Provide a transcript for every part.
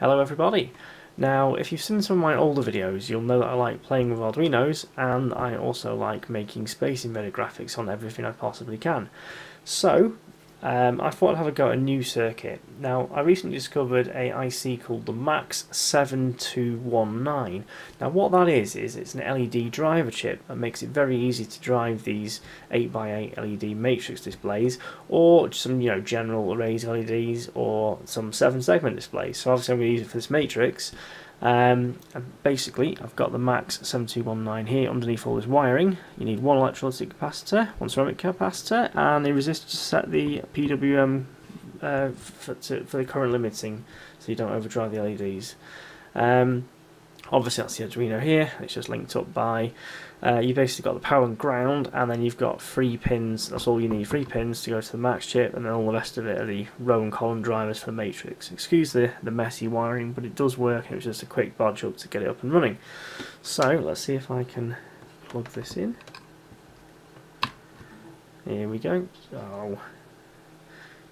Hello everybody! Now if you've seen some of my older videos you'll know that I like playing with Arduinos and I also like making Space Invader graphics on everything I possibly can. So um, I thought I'd have a go at a new circuit. Now, I recently discovered a IC called the MAX7219. Now, what that is, is it's an LED driver chip that makes it very easy to drive these 8x8 LED matrix displays, or some, you know, general arrays LEDs, or some 7-segment displays. So obviously I'm going to use it for this matrix, um, basically, I've got the Max 7219 here underneath all this wiring. You need one electrolytic capacitor, one ceramic capacitor, and a resistor to set the PWM uh, for, to, for, the current limiting so you don't overdrive the LEDs. Um, obviously that's the Arduino here, it's just linked up by, uh, you basically got the power and ground and then you've got three pins, that's all you need, three pins to go to the max chip and then all the rest of it are the row and column drivers for the matrix. Excuse the, the messy wiring but it does work it was just a quick bodge up to get it up and running. So let's see if I can plug this in. Here we go. Oh,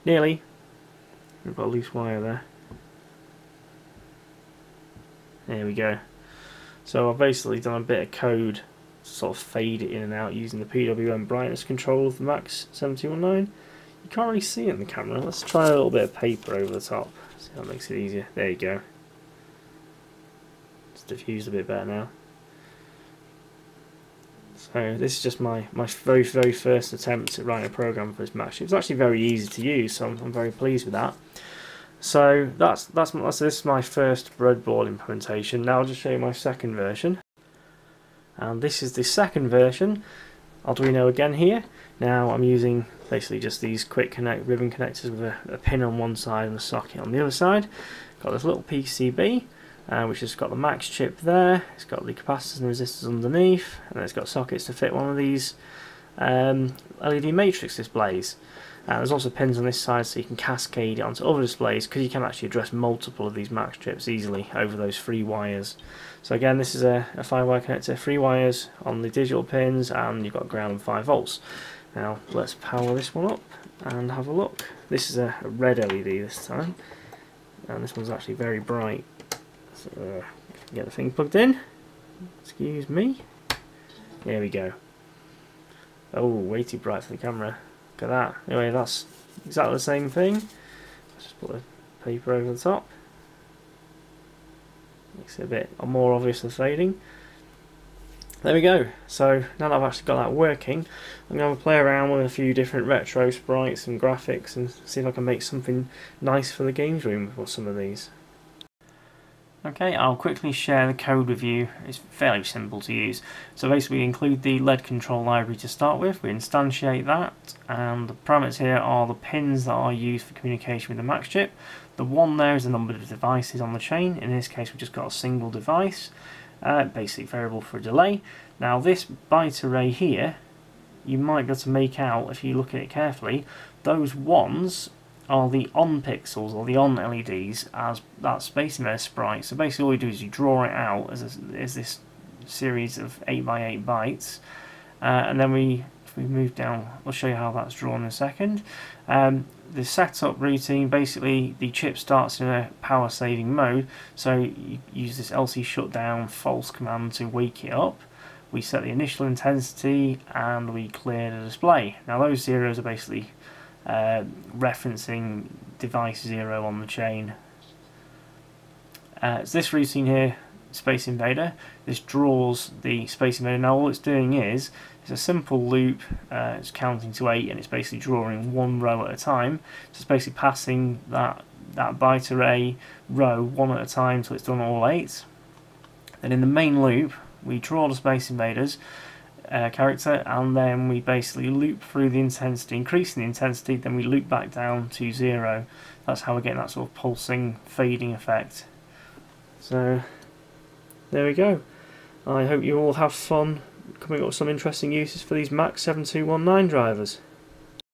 nearly. We've got a loose wire there. There we go. So I've basically done a bit of code to sort of fade it in and out using the PWM brightness control of the Max 7219. You can't really see it in the camera. Let's try a little bit of paper over the top. See how that makes it easier. There you go. It's diffused a bit better now. So this is just my, my very very first attempt at writing a program for this Max. was actually very easy to use, so I'm, I'm very pleased with that. So that's that's, that's this is my first breadboard implementation. Now I'll just show you my second version. And this is the second version. Arduino again here. Now I'm using basically just these quick connect ribbon connectors with a, a pin on one side and a socket on the other side. Got this little PCB uh, which has got the max chip there. It's got the capacitors and resistors underneath, and it's got sockets to fit one of these um, LED matrix displays. Uh, there's also pins on this side so you can cascade it onto other displays because you can actually address multiple of these max chips easily over those three wires. So again this is a, a 5 wire connector, three wires on the digital pins and you've got ground and 5 volts. Now let's power this one up and have a look. This is a, a red LED this time and this one's actually very bright. So uh, get the thing plugged in. Excuse me. There we go. Oh, way too bright for the camera. Look at that. Anyway, that's exactly the same thing. Let's just put the paper over the top. Makes it a bit more obvious the fading. There we go. So now that I've actually got that working, I'm going to play around with a few different retro sprites and graphics and see if I can make something nice for the games room with some of these. Okay, I'll quickly share the code with you. It's fairly simple to use. So basically include the LED control library to start with, we instantiate that, and the parameters here are the pins that are used for communication with the Max chip. The one there is the number of devices on the chain, in this case we've just got a single device, uh, basic variable for delay. Now this byte array here, you might be able to make out, if you look at it carefully, those ones are the on pixels or the on LEDs as that Space Invader sprite. So basically all you do is you draw it out as, a, as this series of 8x8 bytes uh, and then we we move down I'll show you how that's drawn in a second. Um, the setup routine basically the chip starts in a power saving mode so you use this LC shutdown false command to wake it up we set the initial intensity and we clear the display. Now those zeros are basically uh, referencing device 0 on the chain. Uh, so this routine here, Space Invader, this draws the Space Invader. Now all it's doing is, it's a simple loop, uh, it's counting to 8 and it's basically drawing one row at a time. So it's basically passing that, that byte array row one at a time until it's done all 8. Then in the main loop, we draw the Space Invaders, uh, character and then we basically loop through the intensity, increasing the intensity, then we loop back down to zero. That's how we're getting that sort of pulsing, fading effect. So, there we go. I hope you all have fun coming up with some interesting uses for these Max 7219 drivers.